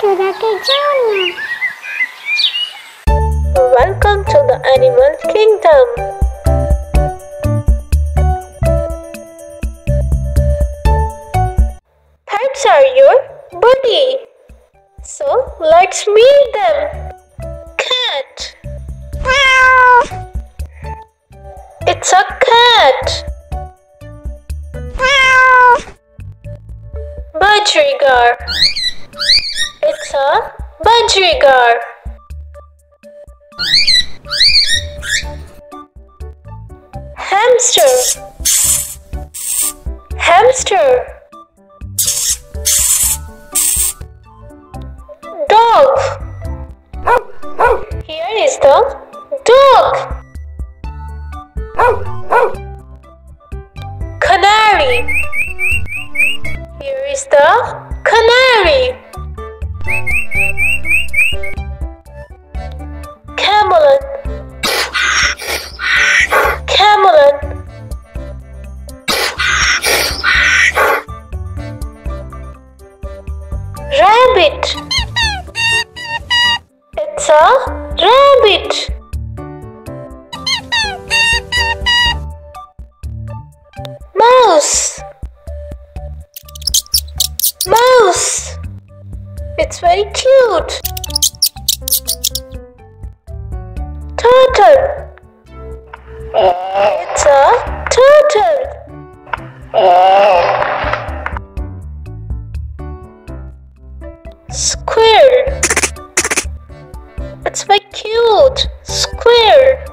Welcome to the animal kingdom. Pets are your buddy. So let's meet them. Cat. Meow. It's a cat. Meow. Budgerigar. It's a budgerigar. Hamster. Hamster. Dog. Here is the dog. Canary. Here is the canary. Rabbit. It's a rabbit. Mouse. Mouse. It's very cute. Turtle. It's a turtle. Squirrel. It's very cute. square.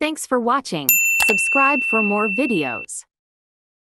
Thanks for watching. Subscribe for more videos.